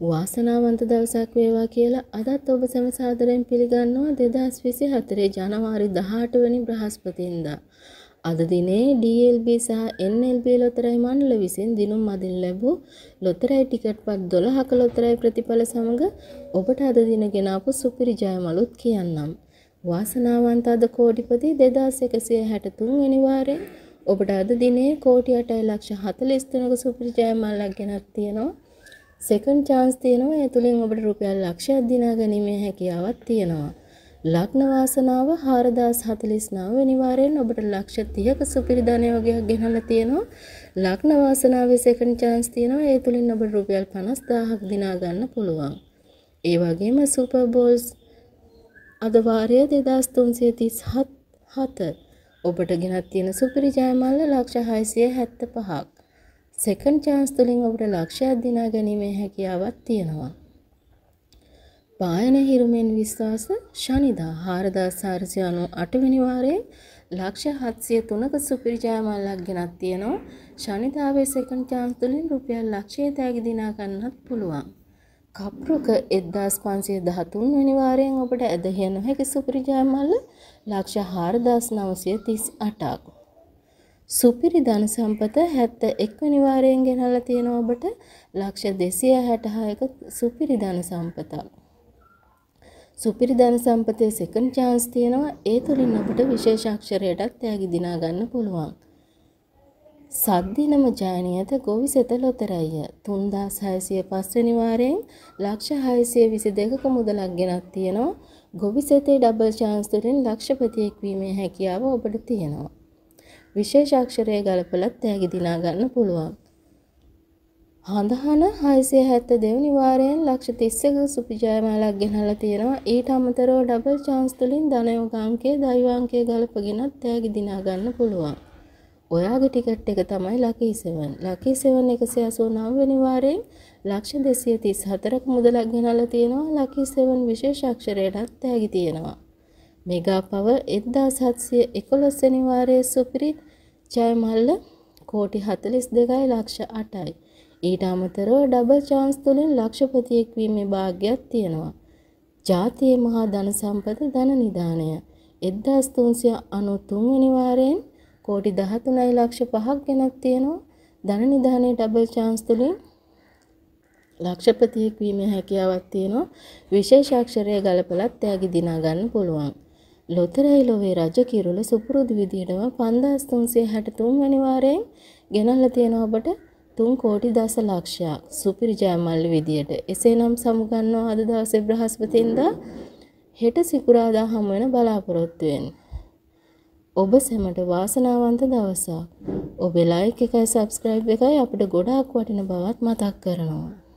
වාසනාවන්ත දවසක් වේවා කියලා අදත් ඔබ සැම සාදරයෙන් පිළිගන්නවා 2024 ජනවාරි 18 වෙනි බ්‍රහස්පතින්දා. අද දිනේ DLB සහ NLB ලොතරැයි මණ්ඩල විසින් දිනුම් මදින් ලැබූ ලොතරැයි ටිකට් පත් 12ක ලොතරැයි ප්‍රතිඵල සමග ඔබට අද දින ගෙනාපු සුපිරි ජයමලුත් කියන්නම්. වාසනාවන්ත අද කෝටිපති 2163 වෙනි වාරයෙන් ඔබට අද දිනේ කෝටි 8 ලක්ෂ 43ක සුපිරි ජයමල්ලක් ගෙනත් තියෙනවා. සෙකන්ඩ් chance තියෙනවා. ඒ තුලින් ඔබට රුපියල් ලක්ෂයක් දිනා ගැනීමේ හැකියාවක් තියෙනවා. ලග්න වාසනාව 4049 වෙනි වාරයෙන් ඔබට ලක්ෂ 30ක සුපිරි ධනය වගේක් ගෙනල්ලා තියෙනවා. ලග්න වාසනාවේ සෙකන්ඩ් chance තියෙනවා. ඒ තුලින් ඔබට රුපියල් 50000ක් දිනා ගන්න පුළුවන්. ඒ වගේම සුපර් බෝල්ස් අද වාරයේ 2337 ඔබට ගෙනත් තියෙන සුපිරි ජයමල්ල ලක්ෂ 675ක්. සෙකන්ඩ් chance තුලින් ඔබට ලක්ෂයක් දිනා ගැනීමේ හැකියාවක් තියෙනවා. පායන හිරුමෙන් විශ්වාස ශනිදා 4498 වෙනි වාරයේ ලක්ෂ 703ක සුපිරි ජයමල්ලක් ගෙනත් තියෙනවා. ශනිදාවේ සෙකන්ඩ් chance තුලින් රුපියල් ලක්ෂය තෑගි දිනා ගන්නත් පුළුවන්. කප්රුක 1513 වෙනි වාරයෙන් ඔබට ඇදහිය නොහැකි සුපිරි ජයමල්ල ලක්ෂ 4938ක්. සුපිරි ධන සම්පත 71 වෙනි වාරයෙන් ගෙනල්ලා තියෙන ඔබට ලක්ෂ 266ක සුපිරි ධන සම්පතක්. සුපිරි ධන සම්පතේ සෙකන්ඩ් chance තියෙනවා. ඒ තුලින් ඔබට විශේෂ අක්ෂරයටත් තෑගි දිනා ගන්න පුළුවන්. සද්දිනම ජයනියත ගොවිසෙත ලොතරැය 3605 වෙනි වාරයෙන් ලක්ෂ 622ක මුදලක් ගෙනත් තියෙනවා. ගොවිසෙතේ ඩබල් chance තුලින් ලක්ෂපතියෙක් වීමේ හැකියාව ඔබට තියෙනවා. විශේෂ අක්ෂරය ගලපලත් තෑගි දිනා ගන්න පුළුවන්. හඳහන 672 වෙනි වාරයෙන් ලක්ෂ 30ක සුපිජයමාලක් ගෙනල්ලා තියෙනවා. ඊට අමතරව ඩබල් chance තුලින් ධනයෝග අංකයේ දෛවාංකයේ ගලපගෙනත් තෑගි දිනා ගන්න පුළුවන්. ඔයාගේ ටිකට් එක තමයි ලකී 7. ලකී 7 189 වෙනි වාරයෙන් ලක්ෂ 234ක මුදලක් ගෙනල්ලා තියෙනවා. ලකී 7 විශේෂ අක්ෂරයටත් තෑගි තියෙනවා. මෙගා පව 1711 වෙනි වාරයේ සුපිරි ජයමල්ල කෝටි 42යි ලක්ෂ 8යි. ඊට අමතරව ඩබල් chance තුලින් ලක්ෂපතියෙක් වීමේ භාග්‍යයක් තියෙනවා. ජාතියේ මහා ධන සම්පත ධන නිධානය 1393 වෙනි වාරයෙන් කෝටි 13යි ලක්ෂ 5ක් ගෙනත් තියෙනවා. ධන නිධානයේ ඩබල් chance තුලින් ලක්ෂපතියෙක් වීමේ හැකියාවක් තියෙනවා. විශේෂ අක්ෂරය ගලපලත් තෑගි දිනා ගන්න පුළුවන්. ලොතරැයි ලොවේ රජ කිරුළ සුපුරුදු විදියටම 5363 වෙනි වාරයෙන් ගෙනල්ලා තියෙන ඔබට 3 කෝටි දස ලක්ෂයක් සුපිරි ජයමල්ල විදියට. එසේනම් සමුගන්නවා අද දවසේ බ්‍රහස්පතින්දා හෙට සිකුරාදා හමු වෙන බලාපොරොත්තු වෙන්න. ඔබ සැමට වාසනාවන්ත දවසක්. ඔබේ ලයික් එකයි සබ්ස්ක්‍රයිබ් එකයි අපිට ගොඩාක් වටින බවත් මතක් කරනවා.